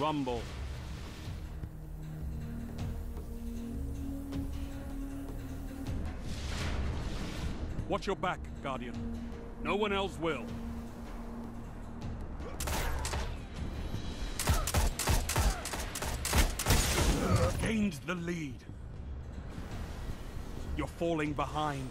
rumble. Watch your back, Guardian. No one else will. Gained the lead. You're falling behind.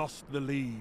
Lost the lead.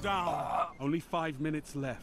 Down. Only five minutes left.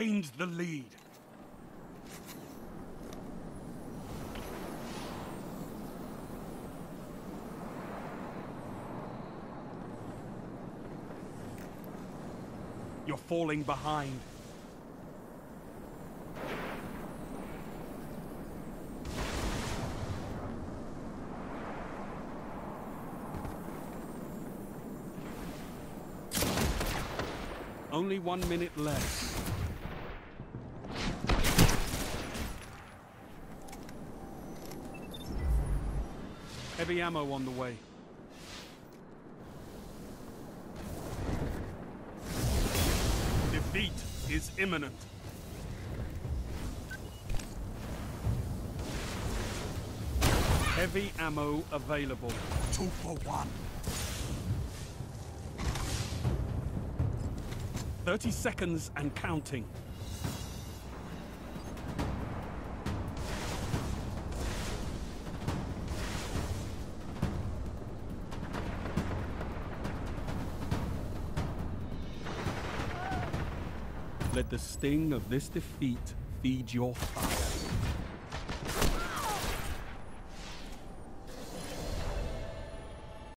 Gained the lead. You're falling behind. Only one minute left. Heavy ammo on the way. Defeat is imminent. Heavy ammo available. Two for one. 30 seconds and counting. Let the sting of this defeat feed your fire.